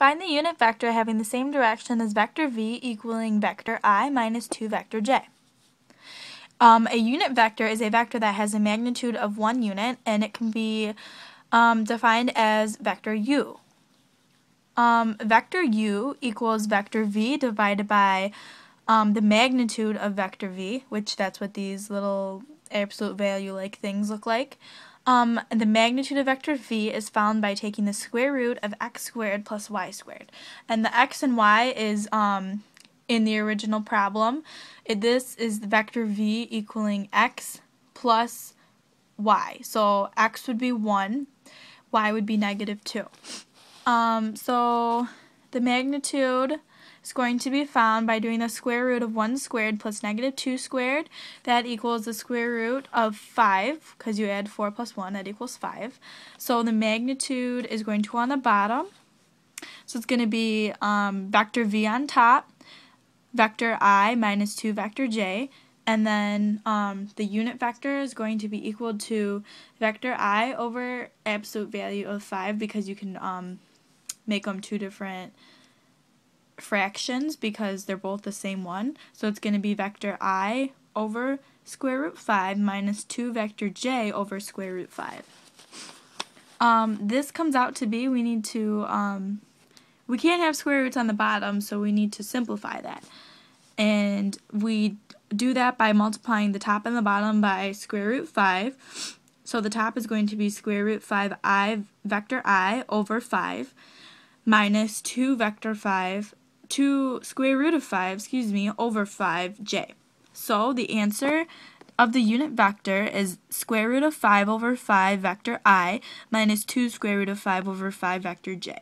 Find the unit vector having the same direction as vector v equaling vector i minus 2 vector j. Um, a unit vector is a vector that has a magnitude of one unit and it can be um, defined as vector u. Um, vector u equals vector v divided by um, the magnitude of vector v, which that's what these little absolute value like things look like. Um, the magnitude of vector v is found by taking the square root of x squared plus y squared. And the x and y is um, in the original problem. It, this is the vector v equaling x plus y. So x would be 1, y would be negative 2. Um, so the magnitude is going to be found by doing the square root of 1 squared plus negative 2 squared. That equals the square root of 5, because you add 4 plus 1, that equals 5. So the magnitude is going to on the bottom. So it's going to be um, vector v on top, vector i minus 2 vector j, and then um, the unit vector is going to be equal to vector i over absolute value of 5 because you can um, make them two different fractions because they're both the same one. So it's going to be vector i over square root 5 minus 2 vector j over square root 5. Um, this comes out to be, we need to, um, we can't have square roots on the bottom, so we need to simplify that. And we do that by multiplying the top and the bottom by square root 5. So the top is going to be square root 5i vector i over 5 minus 2 vector 5 2 square root of 5, excuse me, over 5j. So the answer of the unit vector is square root of 5 over 5 vector i minus 2 square root of 5 over 5 vector j.